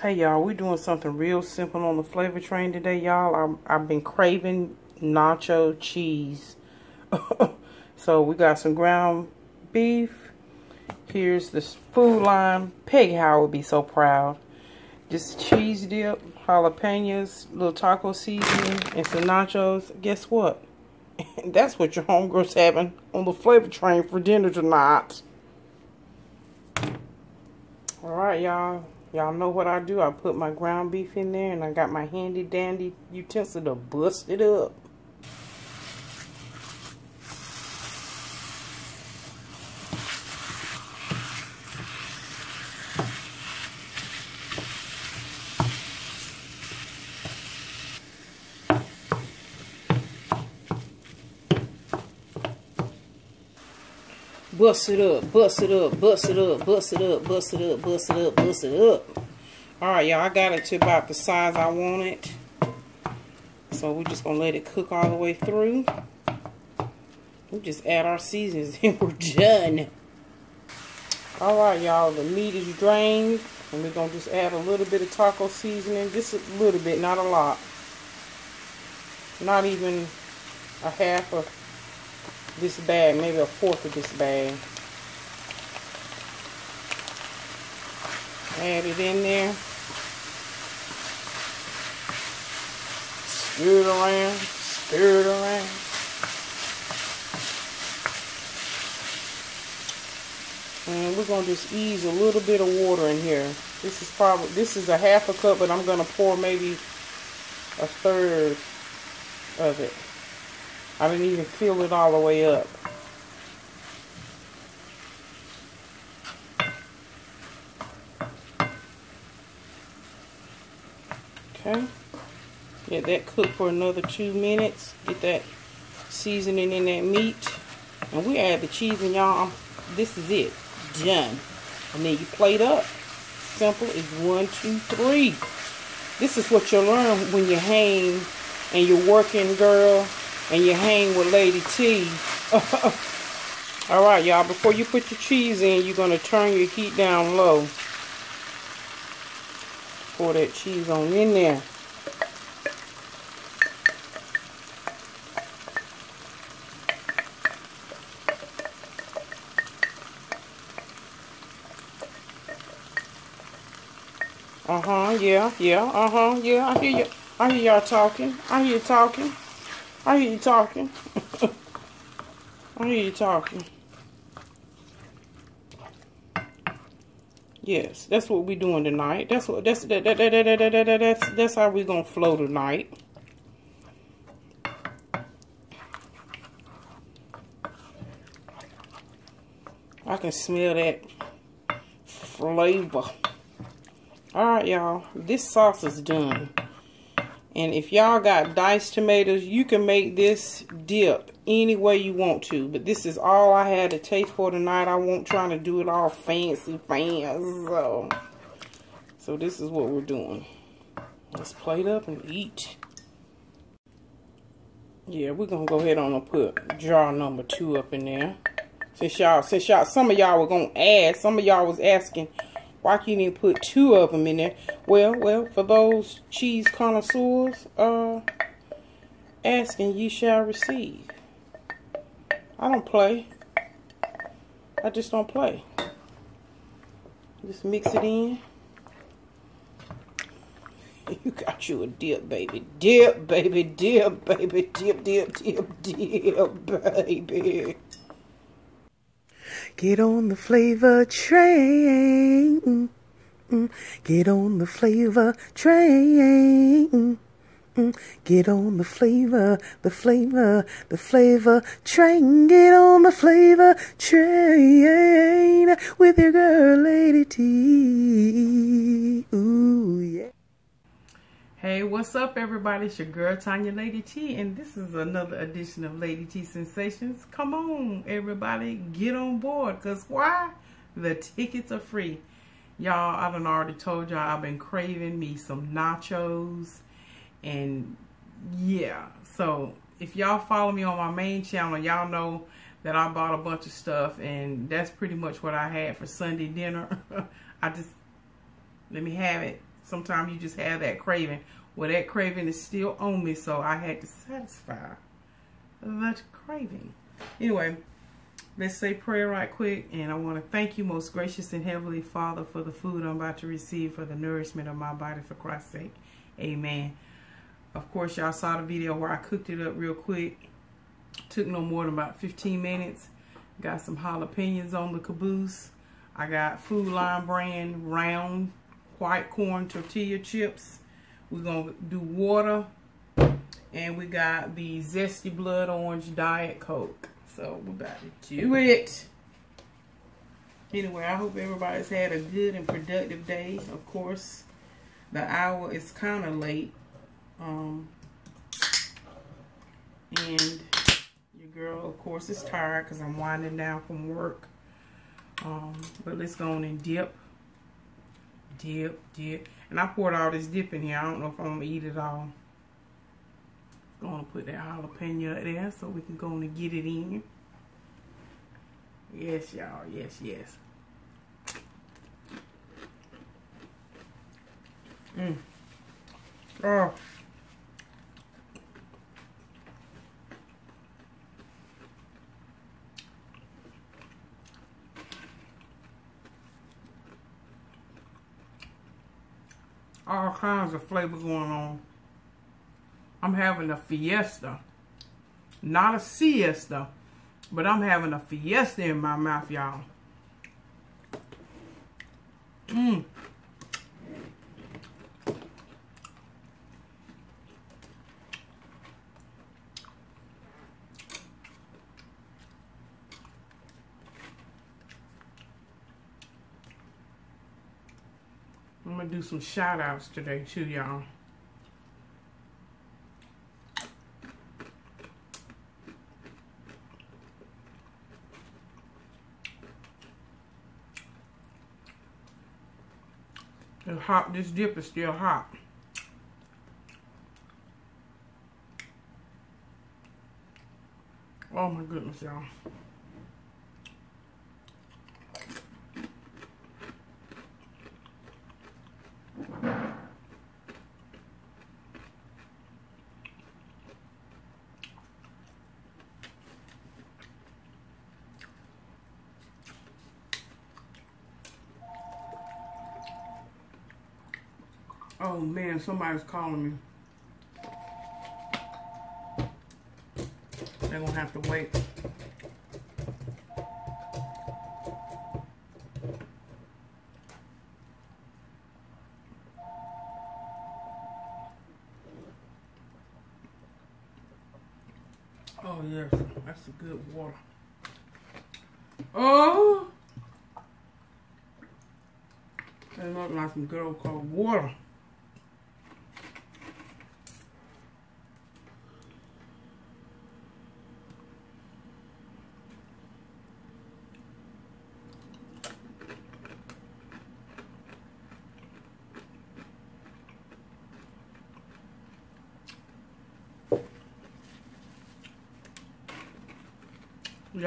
Hey y'all, we doing something real simple on the flavor train today, y'all. I've been craving nacho cheese. so we got some ground beef. Here's the Food Lion. Peggy Howard would be so proud. Just cheese dip, jalapenos, little taco seasoning, and some nachos. Guess what? That's what your homegirl's having on the flavor train for dinner tonight. Alright, y'all. Y'all know what I do. I put my ground beef in there and I got my handy dandy utensil to bust it up. Bust it up, bust it up, bust it up, bust it up, bust it up, bust it up, bust it up. Alright, y'all, I got it to about the size I want it. So we're just going to let it cook all the way through. We just add our seasons and we're done. Alright, y'all, the meat is drained. And we're going to just add a little bit of taco seasoning. Just a little bit, not a lot. Not even a half of this bag, maybe a fourth of this bag. Add it in there. Stir it around, stir it around. And we're going to just ease a little bit of water in here. This is probably, this is a half a cup, but I'm going to pour maybe a third of it. I didn't even fill it all the way up. Okay. Get that cook for another two minutes. Get that seasoning in that meat. And we add the cheese and y'all, this is it. Done. And then you plate up. Simple as one, two, three. This is what you learn when you hang and you're working, girl and you hang with Lady T. Alright, y'all, before you put your cheese in, you're going to turn your heat down low. Pour that cheese on in there. Uh-huh, yeah, yeah, uh-huh, yeah, I hear you. I hear y'all talking. I hear you talking. I hear you talking. I hear you talking. Yes, that's what we're doing tonight. That's what that's that, that, that, that, that, that, that, that's that's how we're gonna flow tonight. I can smell that flavor. Alright, y'all. This sauce is done. And if y'all got diced tomatoes, you can make this dip any way you want to. But this is all I had to taste for tonight. I won't try to do it all fancy, fancy. So, so this is what we're doing. Let's plate up and eat. Yeah, we're to go ahead on and put jar number two up in there. Since y'all, since y'all, some of y'all were to add, some of y'all was asking, why can't you put two of them in there? Well, well, for those cheese connoisseurs, uh, asking you shall receive. I don't play. I just don't play. Just mix it in. You got you a dip, baby. Dip, baby. Dip, baby. Dip, dip, dip, dip, baby. Get on the flavor train. Get on the flavor train. Get on the flavor, the flavor, the flavor train. Get on the flavor train with your girl, Lady T. Ooh, yeah. Hey, what's up, everybody? It's your girl, Tanya Lady T, and this is another edition of Lady T Sensations. Come on, everybody, get on board, because why? The tickets are free. Y'all, I done already told y'all I've been craving me some nachos, and yeah, so if y'all follow me on my main channel, y'all know that I bought a bunch of stuff, and that's pretty much what I had for Sunday dinner. I just, let me have it sometimes you just have that craving. Well, that craving is still on me, so I had to satisfy that craving. Anyway, let's say prayer right quick. And I want to thank you, most gracious and heavenly Father, for the food I'm about to receive for the nourishment of my body for Christ's sake. Amen. Of course, y'all saw the video where I cooked it up real quick. Took no more than about 15 minutes. Got some jalapenos on the caboose. I got Food Lion brand round white corn tortilla chips. We're going to do water. And we got the Zesty Blood Orange Diet Coke. So we're about to do it. Anyway, I hope everybody's had a good and productive day. Of course, the hour is kind of late. Um, and your girl, of course, is tired because I'm winding down from work. Um, but let's go on and dip. Dip, dip. And I poured all this dip in here. I don't know if I'm going to eat it all. Going to put that jalapeno there so we can go and get it in. Yes, y'all. Yes, yes. Mmm. Oh. All kinds of flavor going on. I'm having a fiesta. Not a siesta, but I'm having a fiesta in my mouth, y'all. Mmm. Some shout outs today too, y'all. It's hot. This dip is still hot. Oh my goodness, y'all. Oh man, somebody's calling me. They're gonna have to wait. Oh yes, that's a good water. Oh! That looks like some good old cold water.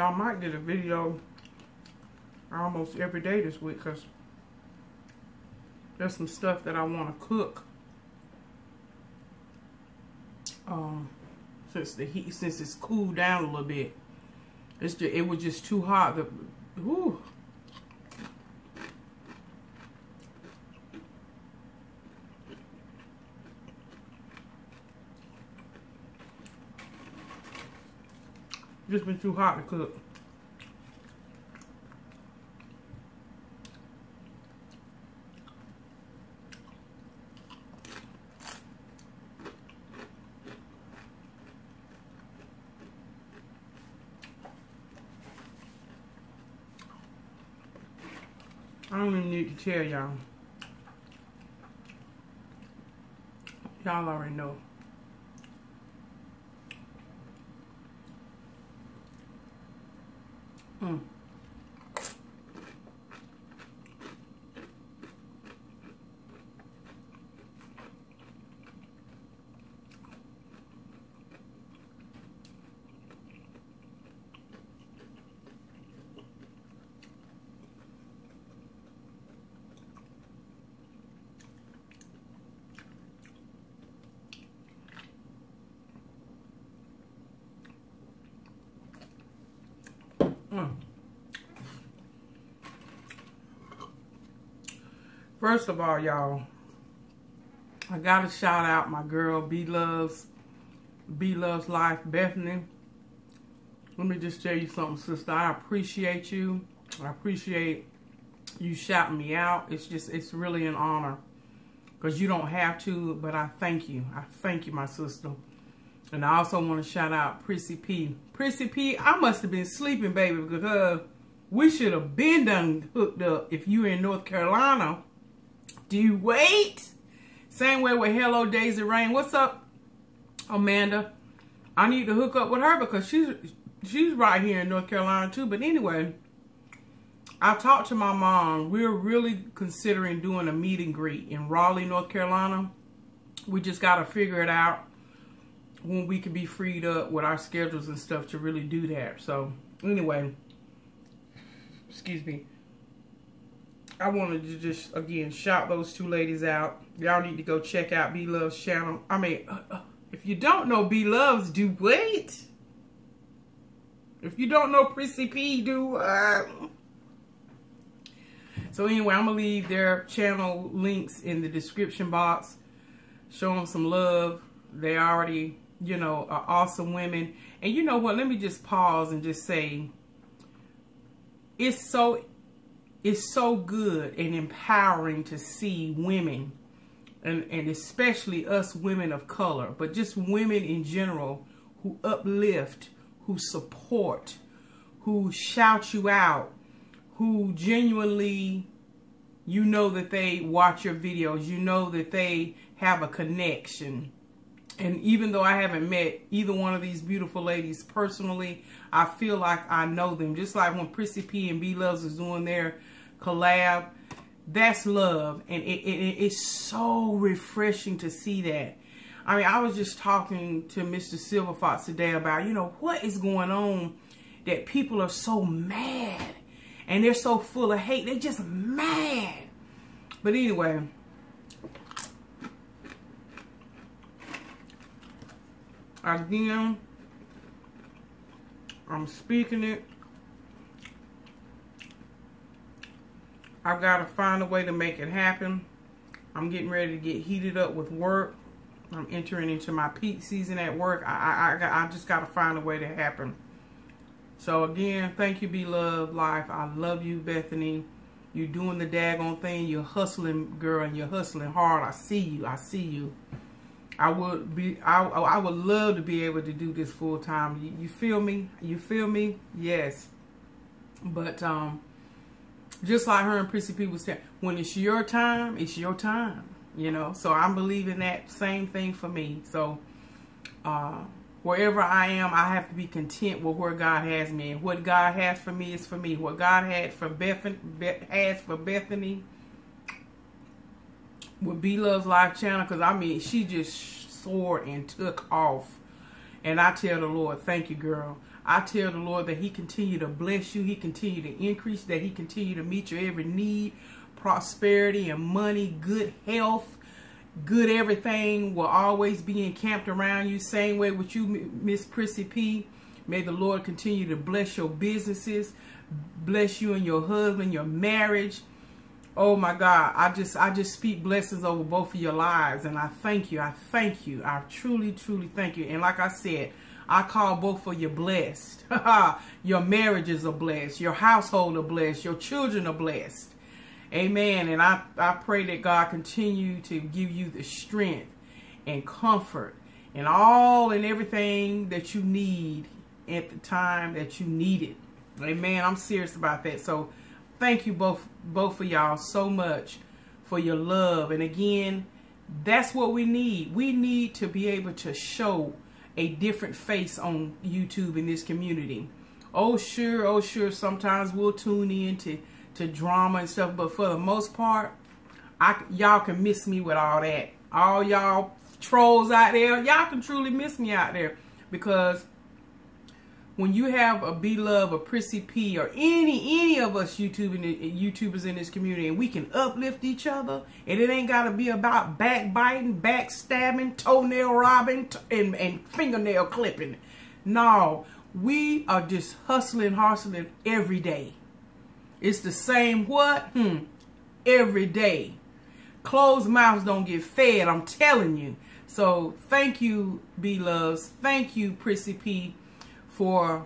Y'all might get a video almost every day this week because there's some stuff that I want to cook. Um, since the heat, since it's cooled down a little bit, it's just, it was just too hot. The. Just been too hot to cook. I don't even need to tell y'all. Y'all already know. First of all, y'all, I gotta shout out my girl B Loves, B Loves Life, Bethany. Let me just tell you something, sister. I appreciate you. I appreciate you shouting me out. It's just, it's really an honor. Because you don't have to, but I thank you. I thank you, my sister. And I also want to shout out Prissy P. Prissy P, I must have been sleeping, baby, because we should have been done hooked up if you were in North Carolina. Do you wait? Same way with Hello Daisy Rain. What's up, Amanda? I need to hook up with her because she's she's right here in North Carolina too. But anyway, I talked to my mom. We're really considering doing a meet and greet in Raleigh, North Carolina. We just got to figure it out when we can be freed up with our schedules and stuff to really do that. So anyway, excuse me. I wanted to just, again, shout those two ladies out. Y'all need to go check out B Love's channel. I mean, uh, uh, if you don't know B Love's, do wait. If you don't know Prissy P, do uh, so anyway, I'm to leave their channel links in the description box. Show them some love. They already, you know, are awesome women. And you know what? Let me just pause and just say, it's so, it's so good and empowering to see women, and, and especially us women of color, but just women in general who uplift, who support, who shout you out, who genuinely you know that they watch your videos you know that they have a connection. And even though I haven't met either one of these beautiful ladies personally I feel like I know them. Just like when Prissy P and B Loves is doing their collab that's love and it, it, it's so refreshing to see that I mean I was just talking to Mr. Silver Fox today about you know what is going on that people are so mad and they're so full of hate. They're just mad. But anyway, again, I'm speaking it. I've got to find a way to make it happen. I'm getting ready to get heated up with work. I'm entering into my peak season at work. I I, I just got to find a way to happen. So again, thank you, B Loves Life. I love you, Bethany. You're doing the daggone thing. You're hustling, girl, and you're hustling hard. I see you. I see you. I would be. I, I would love to be able to do this full time. You, you feel me? You feel me? Yes. But um, just like her and Prissy P was saying, when it's your time, it's your time. You know. So I'm believing that same thing for me. So. Uh, wherever I am, I have to be content with where God has me. And what God has for me is for me. What God had for Bethany, has for Bethany with B Love's Life channel, because I mean, she just soared and took off. And I tell the Lord, thank you, girl. I tell the Lord that He continue to bless you. He continue to increase, that He continue to meet your every need, prosperity and money, good health, good everything will always be encamped around you. Same way with you, Miss Prissy P. May the Lord continue to bless your businesses, bless you and your husband, your marriage. Oh my God, I just I just speak blessings over both of your lives and I thank you. I thank you. I truly, truly thank you. And like I said, I call both of you blessed. your marriages are blessed. Your household are blessed. Your children are blessed. Amen. And I, I pray that God continue to give you the strength and comfort and all and everything that you need at the time that you need it. Amen. I'm serious about that. So thank you both both of y'all so much for your love. And again, that's what we need. We need to be able to show a different face on YouTube in this community. Oh sure, oh sure, sometimes we'll tune in to to drama and stuff. But for the most part, I y'all can miss me with all that. All y'all trolls out there, y'all can truly miss me out there because when you have a B Love, a Prissy P, or any any of us YouTube YouTubers in this community, and we can uplift each other, and it ain't got to be about backbiting, backstabbing, toenail robbing, and, and fingernail clipping. No, we are just hustling, hustling every day. It's the same what? Hmm. Every day. Closed mouths don't get fed, I'm telling you. So thank you, B-Loves. Thank you, Prissy P, for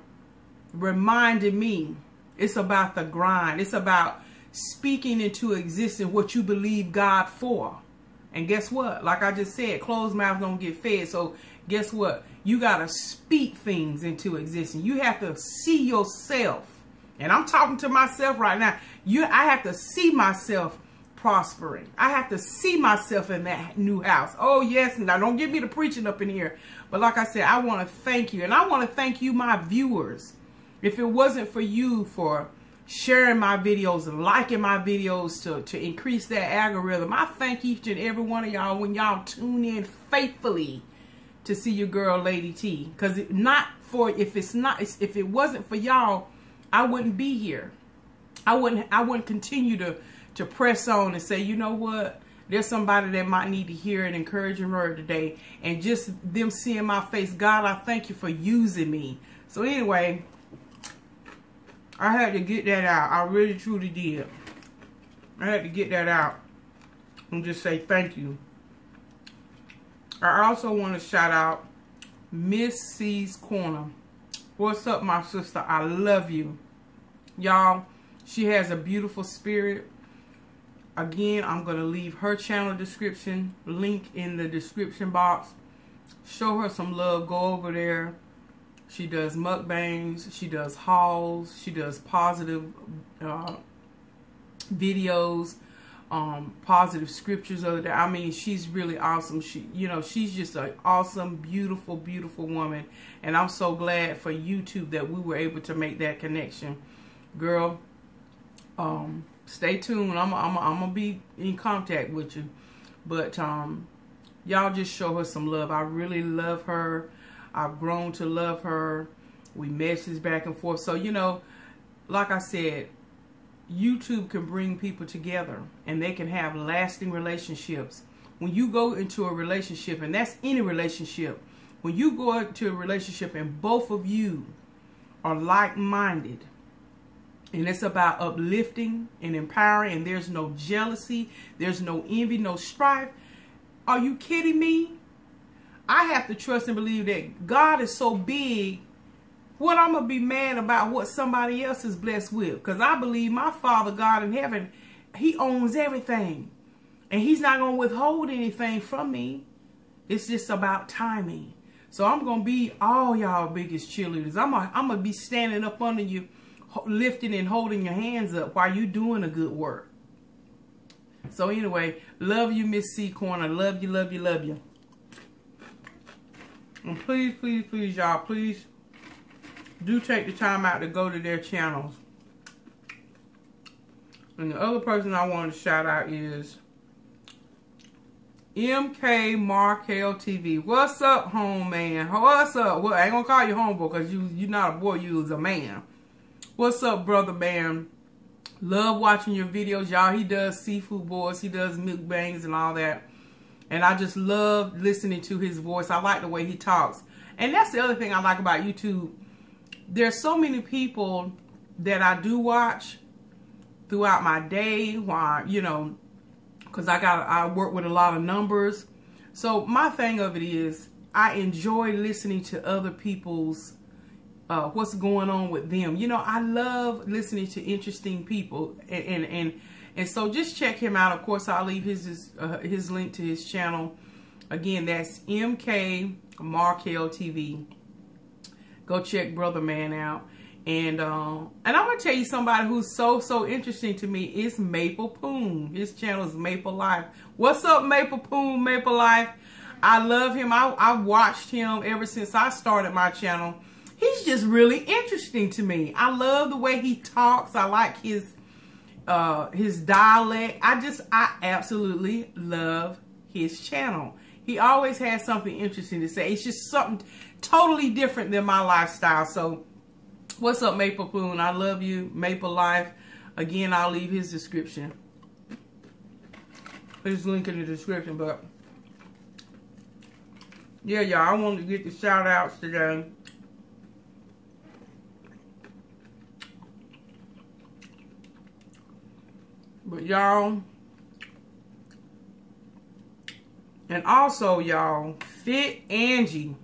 reminding me it's about the grind. It's about speaking into existence what you believe God for. And guess what? Like I just said, closed mouths don't get fed. So guess what? You got to speak things into existence. You have to see yourself. And I'm talking to myself right now. You, I have to see myself prospering. I have to see myself in that new house. Oh, yes. Now, don't get me to preaching up in here. But like I said, I want to thank you. And I want to thank you, my viewers. If it wasn't for you for sharing my videos and liking my videos to, to increase that algorithm. I thank each and every one of y'all when y'all tune in faithfully to see your girl Lady T. Because not for, if it's not, if it wasn't for y'all, I wouldn't be here. I wouldn't, I wouldn't continue to, to press on and say, you know what? There's somebody that might need to hear an encouraging word today. And just them seeing my face, God, I thank you for using me. So anyway, I had to get that out. I really truly did. I had to get that out and just say thank you. I also want to shout out Miss C's Corner. What's up, my sister? I love you. Y'all, she has a beautiful spirit. Again, I'm going to leave her channel description, link in the description box. Show her some love. Go over there she does mukbangs. She does hauls. She does positive uh, videos, um, positive scriptures of that. I mean, she's really awesome. She, you know, she's just an awesome, beautiful, beautiful woman. And I'm so glad for YouTube that we were able to make that connection. Girl, um, stay tuned. I'm, I'm, I'm to be in contact with you. But um, y'all just show her some love. I really love her. I've grown to love her. We message back and forth. So, you know, like I said, YouTube can bring people together and they can have lasting relationships. When you go into a relationship, and that's any relationship, when you go into a relationship and both of you are like-minded, and it's about uplifting and empowering, and there's no jealousy, there's no envy, no strife. Are you kidding me? I have to trust and believe that God is so big. What I'm going to be mad about what somebody else is blessed with. Because I believe my Father God in heaven, he owns everything. And he's not going to withhold anything from me. It's just about timing. So I'm going to be all y'all biggest cheerleaders. I'm going to be standing up under you, lifting and holding your hands up while you doing a good work. So anyway, love you, Miss C Corner. Love you, love you, love you. And please, please, please, y'all, please do take the time out to go to their channels. And the other person I want to shout out is MK Markell TV. What's up, home man? What's up? Well, I ain't gonna call you homeboy because you you're not a boy, you was a man. What's up, brother man? Love watching your videos, y'all. He does seafood boils, he does mukbangs and all that. And I just love listening to his voice. I like the way he talks. And that's the other thing I like about YouTube. There's so many people that I do watch throughout my day while, you know, because I got I work with a lot of numbers. So my thing of it is I enjoy listening to other people's uh, what's going on with them. You know, I love listening to interesting people and, and, and and so just check him out. Of course, I'll leave his his, uh, his link to his channel. Again, that's MK Markell TV. Go check Brother Man out. And uh, and I'm gonna tell you somebody who's so so interesting to me is Maple Poon. His channel is Maple Life. What's up, Maple Poon? Maple Life. I love him. I I've watched him ever since I started my channel. He's just really interesting to me. I love the way he talks. I like his uh, his dialect. I just, I absolutely love his channel. He always has something interesting to say. It's just something totally different than my lifestyle. So, what's up, Maple Poon? I love you, Maple Life. Again, I'll leave his description. His link in the description, but yeah, y'all, I wanted to get the shout outs today. But y'all, and also y'all, Fit Angie.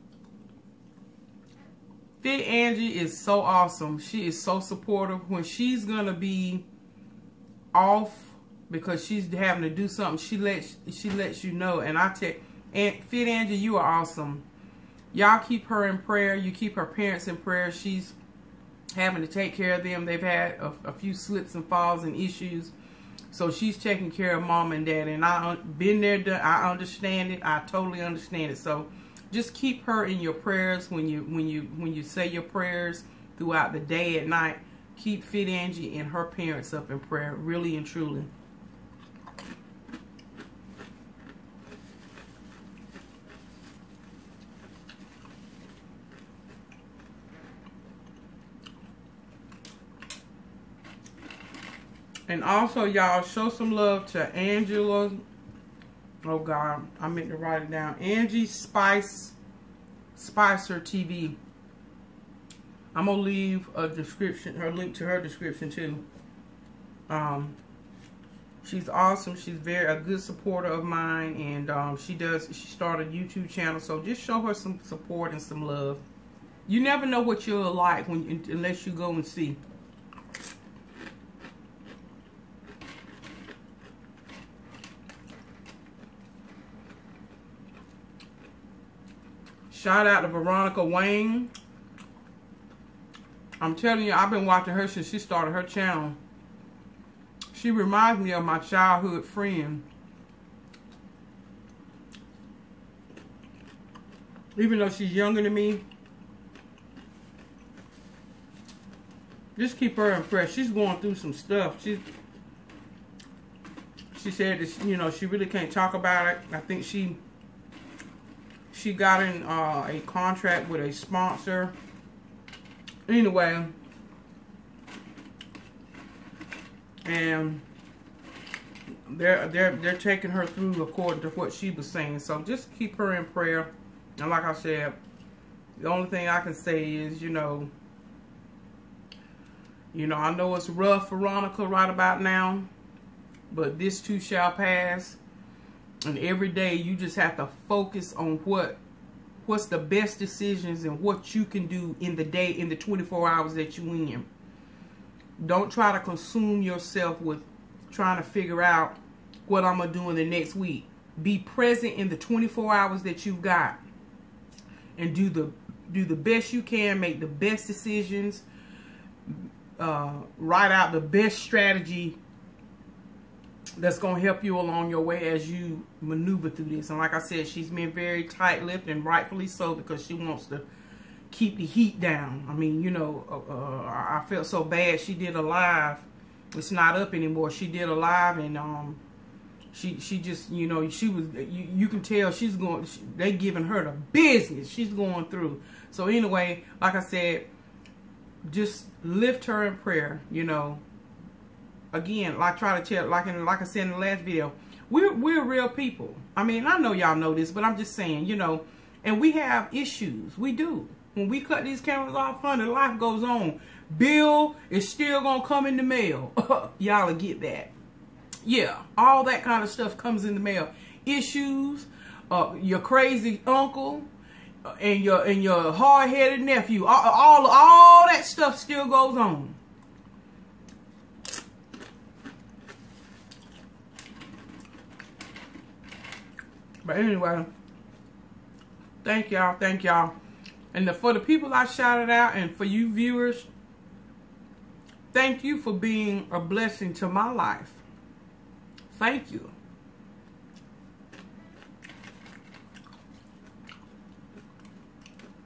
Fit Angie is so awesome. She is so supportive. When she's gonna be off because she's having to do something, she lets she lets you know. And I tell and Fit Angie, you are awesome. Y'all keep her in prayer. You keep her parents in prayer. She's having to take care of them. They've had a, a few slips and falls and issues. So she's taking care of mom and dad. And I've been there, I understand it. I totally understand it. So just keep her in your prayers when you when you when you say your prayers throughout the day at night. Keep Fit Angie and her parents up in prayer, really and truly. And also, y'all, show some love to Angela. Oh, God. I meant to write it down. Angie Spice Spicer TV. I'm going to leave a description, her link to her description, too. Um, she's awesome. She's very a good supporter of mine. And um, she does, she started a YouTube channel. So just show her some support and some love. You never know what you'll like when unless you go and see. Shout out to Veronica Wang. I'm telling you, I've been watching her since she started her channel. She reminds me of my childhood friend. Even though she's younger than me. Just keep her impressed. She's going through some stuff. She's she said that, you know, she really can't talk about it. I think she she got in uh, a contract with a sponsor. Anyway, and they're they're they're taking her through according to what she was saying. So just keep her in prayer. And like I said, the only thing I can say is, you know, you know, I know it's rough, Veronica, right about now, but this too shall pass. And every day you just have to focus on what what's the best decisions and what you can do in the day in the 24 hours that you in. Don't try to consume yourself with trying to figure out what I'm going to do in the next week. Be present in the 24 hours that you've got and do the do the best you can, make the best decisions, uh, write out the best strategy that's going to help you along your way as you maneuver through this. And like I said, she's been very tight-lipped and rightfully so because she wants to keep the heat down. I mean, you know, uh, uh, I felt so bad. She did a live. It's not up anymore. She did a live and um, she she just you know she was you, you can tell she's going. She, they giving her the business. She's going through. So anyway, like I said, just lift her in prayer. You know, again, like try to tell, like in, like I said in the last video, we're we're real people. I mean, I know y'all know this, but I'm just saying, you know, and we have issues. We do. When we cut these cameras off, honey, life goes on. Bill is still gonna come in the mail. y'all get that. Yeah, all that kind of stuff comes in the mail. Issues, uh, your crazy uncle, uh, and your and your hard-headed nephew. All, all all that stuff still goes on. But anyway, thank y'all, thank y'all. And the, for the people I shouted out and for you viewers, thank you for being a blessing to my life. Thank you.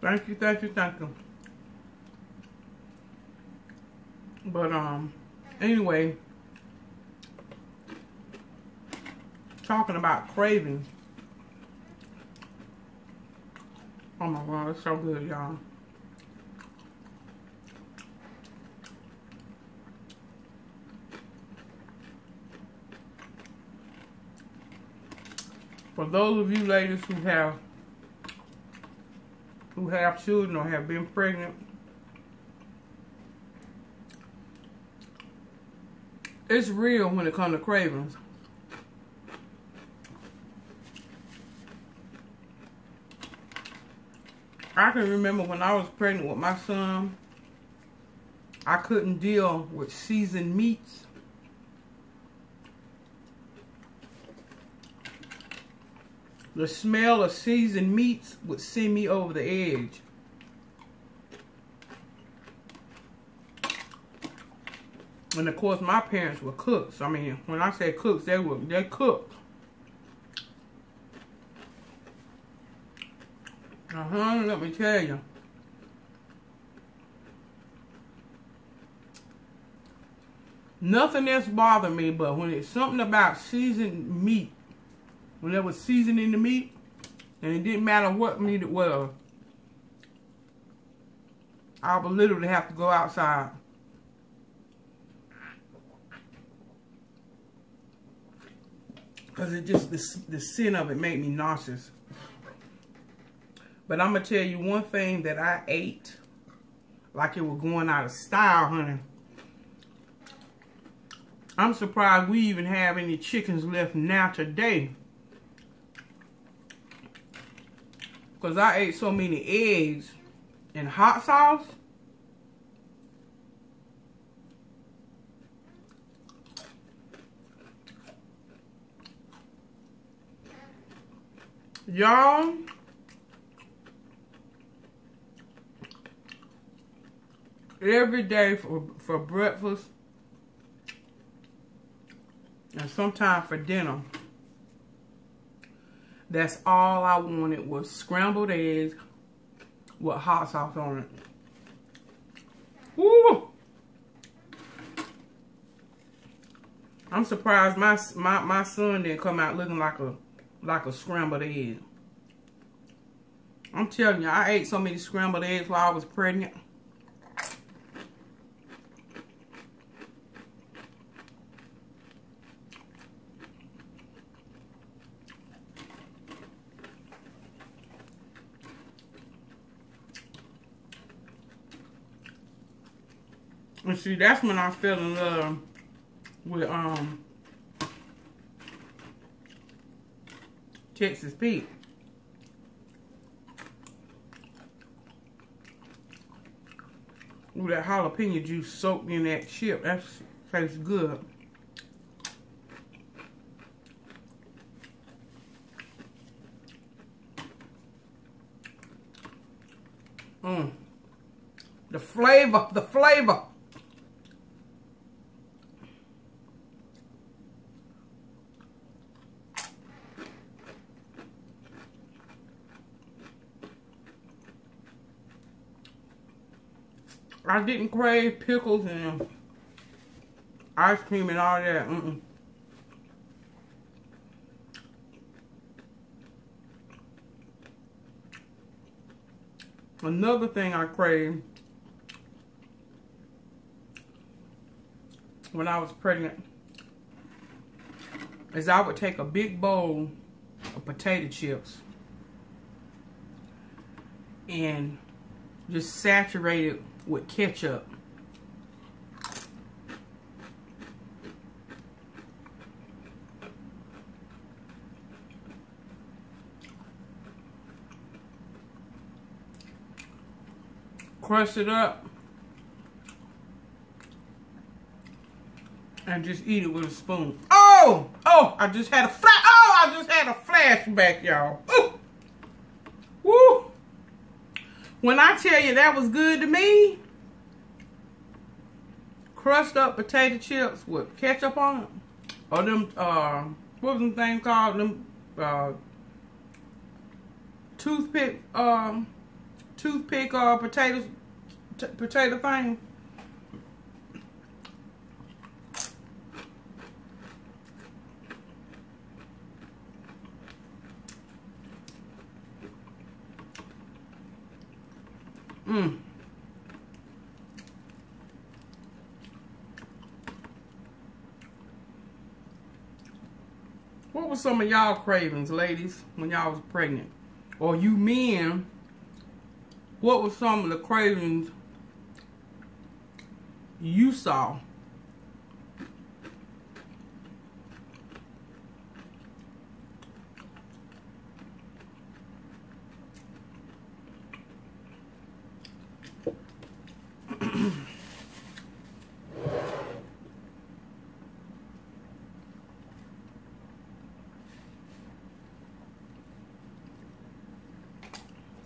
Thank you, thank you, thank you. But, um, anyway, talking about cravings. Oh my god, it's so good, y'all. For those of you ladies who have who have children or have been pregnant, it's real when it comes to cravings. I can remember when I was pregnant with my son, I couldn't deal with seasoned meats. The smell of seasoned meats would send me over the edge. And of course, my parents were cooks. I mean, when I say cooks, they were they cooked. Uh huh. Let me tell you. Nothing else bothered me, but when it's something about seasoned meat, when there was seasoning the meat, and it didn't matter what meat it was, I would literally have to go outside. Because it just, the, the sin of it made me nauseous. But I'm going to tell you one thing that I ate like it was going out of style, honey. I'm surprised we even have any chickens left now today. Because I ate so many eggs and hot sauce. Y'all, every day for, for breakfast and sometimes for dinner, that's all I wanted was scrambled eggs with hot sauce on it. Woo! I'm surprised my my my son didn't come out looking like a like a scrambled egg. I'm telling you, I ate so many scrambled eggs while I was pregnant. See, that's when I fell in love with um Texas Pete. Ooh, that jalapeno juice soaked in that chip. That tastes good. Mmm. The flavor, the flavor. I didn't crave pickles and ice cream and all that. Mm -mm. Another thing I craved when I was pregnant is I would take a big bowl of potato chips and just saturate it with ketchup. Crush it up. And just eat it with a spoon. Oh! Oh! I just had a flash. Oh! I just had a flashback, y'all. Woo! When I tell you that was good to me, crushed up potato chips with ketchup on it, or them, uh, what was them thing called? Them, uh, toothpick, um, toothpick, uh, potatoes, potato thing. Mm. What were some of y'all cravings, ladies, when y'all was pregnant? Or you men, what were some of the cravings you saw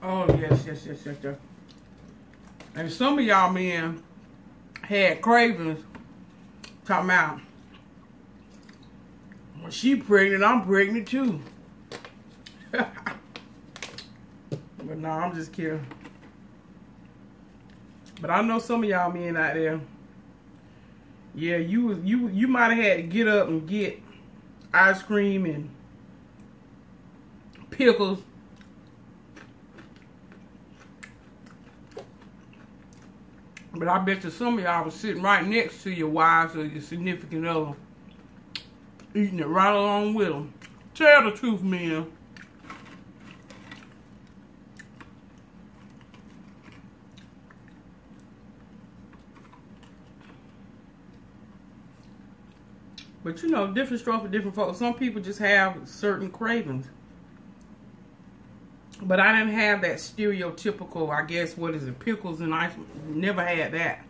Oh, yes, yes, yes, yes, yes. And some of y'all men had cravings talking about when she pregnant, I'm pregnant too. but no, I'm just kidding. But I know some of y'all men out there. Yeah, you you you might have had to get up and get ice cream and pickles. But I bet you some of y'all was sitting right next to your wives or your significant other, eating it right along with them. Tell the truth, man. But you know, different stuff for different folks. Some people just have certain cravings. But I didn't have that stereotypical, I guess, what is it, pickles and ice. Never had that.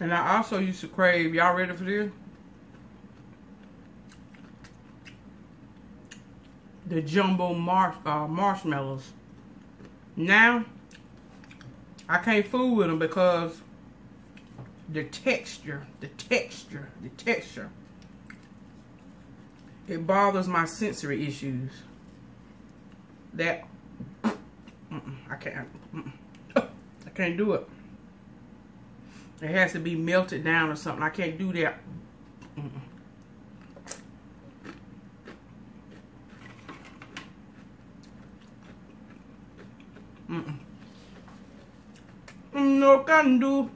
And I also used to crave, y'all ready for this? The jumbo marsh, uh, marshmallows. Now, I can't fool with them because the texture, the texture, the texture, it bothers my sensory issues. That, I can't, I can't do it. It has to be melted down or something. I can't do that. No can do.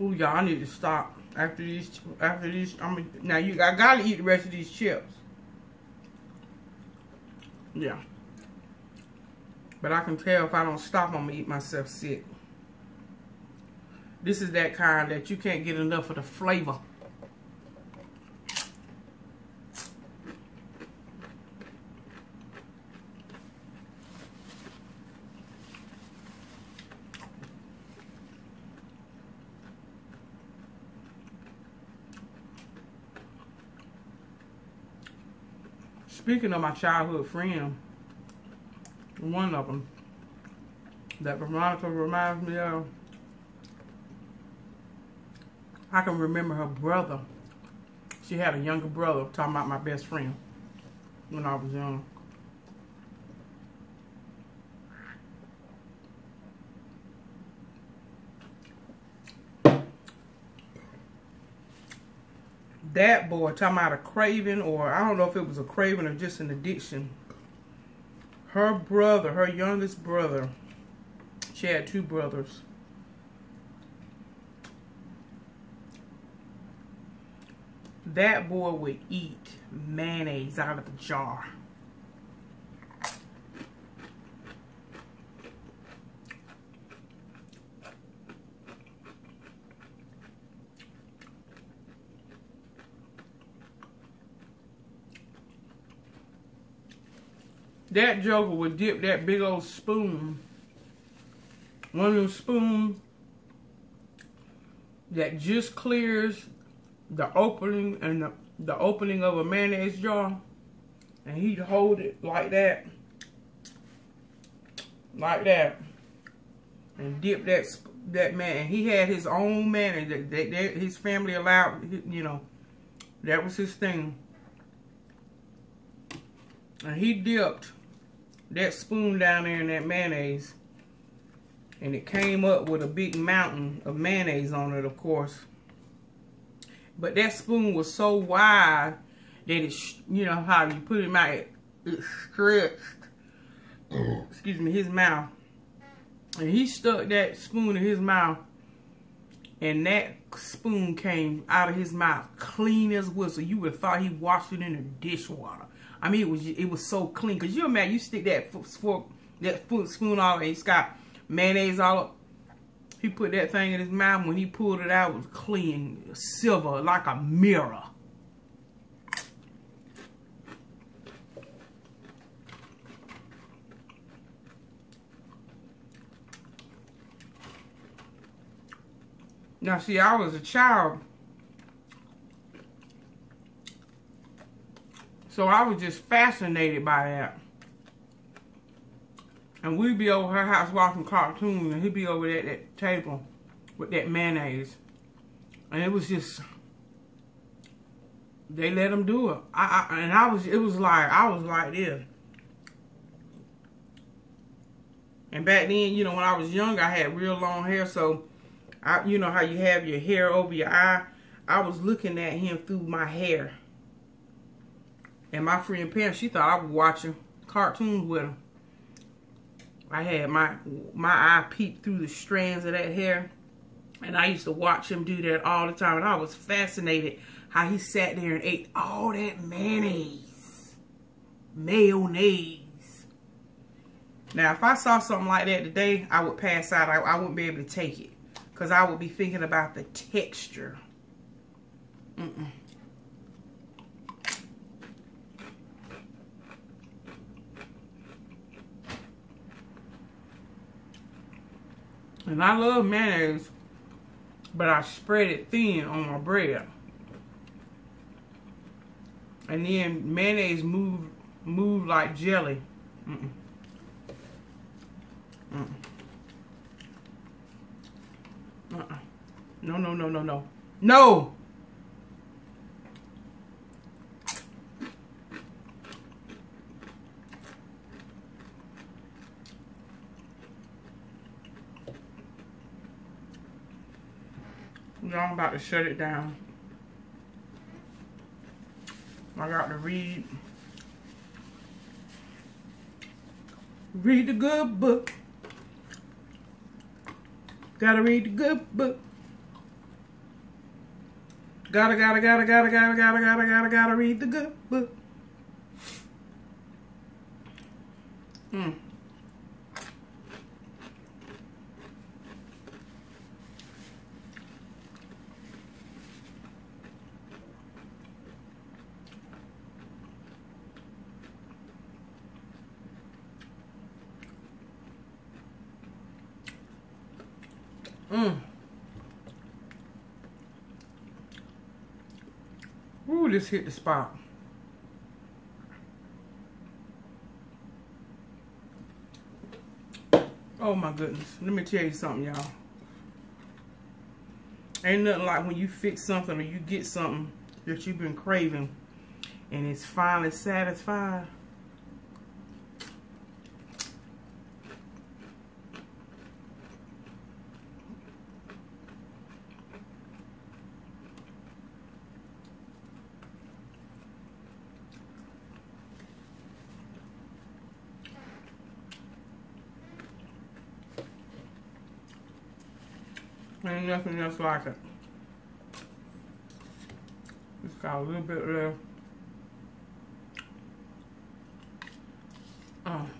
Oh I need to stop after these. After these, I mean, now you, I gotta eat the rest of these chips. Yeah. But I can tell if I don't stop, I'm gonna eat myself sick. This is that kind that you can't get enough of the flavor. Speaking of my childhood friend, one of them that Veronica reminds me of, I can remember her brother. She had a younger brother, talking about my best friend when I was young. That boy talking about a craving or I don't know if it was a craving or just an addiction. Her brother, her youngest brother, she had two brothers. That boy would eat mayonnaise out of the jar. That joker would dip that big old spoon, one of spoons that just clears the opening and the, the opening of a mayonnaise jar, and he'd hold it like that, like that, and dip that that man. He had his own mayonnaise that, that, that his family allowed, you know, that was his thing. And he dipped that spoon down there in that mayonnaise and it came up with a big mountain of mayonnaise on it, of course. But that spoon was so wide that it, you know, how you put it in my, it stretched, excuse me, his mouth. And he stuck that spoon in his mouth and that spoon came out of his mouth clean as whistle. You would have thought he washed it in the dishwater. I mean, it was it was so clean. Cause you imagine you stick that fork, that spoon all, and it's got mayonnaise all up. He put that thing in his mouth. When he pulled it out, it was clean, silver, like a mirror. Now, see, I was a child So I was just fascinated by that. And we'd be over her house watching cartoons, and he'd be over at that table with that mayonnaise. And it was just, they let him do it. I, I and I was, it was like, I was like this. And back then, you know, when I was young, I had real long hair, so I, you know how you have your hair over your eye. I was looking at him through my hair. And my friend Pam, she thought I was watching cartoons with him. I had my my eye peeped through the strands of that hair. And I used to watch him do that all the time. And I was fascinated how he sat there and ate all that mayonnaise. Mayonnaise. Now, if I saw something like that today, I would pass out. I, I wouldn't be able to take it. Because I would be thinking about the texture. Mm -mm. And I love mayonnaise, but I spread it thin on my bread. And then mayonnaise move move like jelly. Mm Mm. Uh-uh. No, no, no, no, no. No! Y'all, I'm about to shut it down. I got to read. Read the good book. Gotta read the good book. Gotta, gotta, gotta, gotta, gotta, gotta, gotta, gotta, gotta read the good book. Hmm. Mm. Ooh, this hit the spot. Oh my goodness. Let me tell you something, y'all. Ain't nothing like when you fix something or you get something that you've been craving and it's finally satisfied. Ain't nothing else like it. It's got a little bit left. Oh. Um,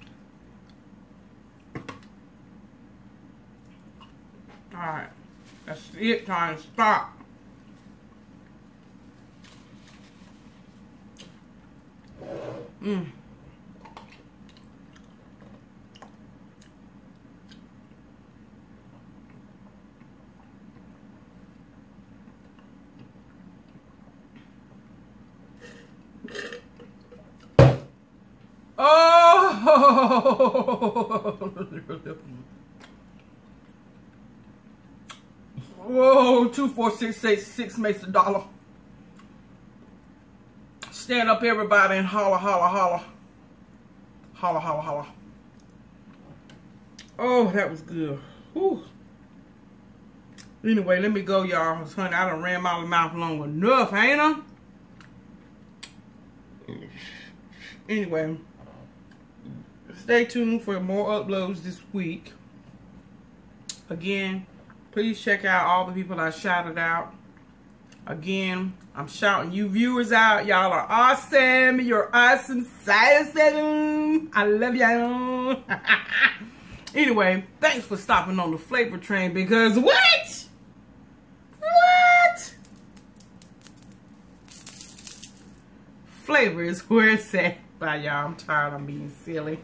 Alright. That's it time. Stop. Mmm. Whoa, two, four, six, eight, six makes a dollar. Stand up, everybody, and holla, holla, holla. Holla, holla, holla. Oh, that was good. Whew. Anyway, let me go, y'all. Honey, I done ran my mouth long enough, ain't I? Anyway stay tuned for more uploads this week. Again, please check out all the people I shouted out. Again, I'm shouting you viewers out. Y'all are awesome. You're awesome. I love y'all. anyway, thanks for stopping on the flavor train because what? What? Flavor is where it's at. Bye, y'all. I'm tired. I'm being silly.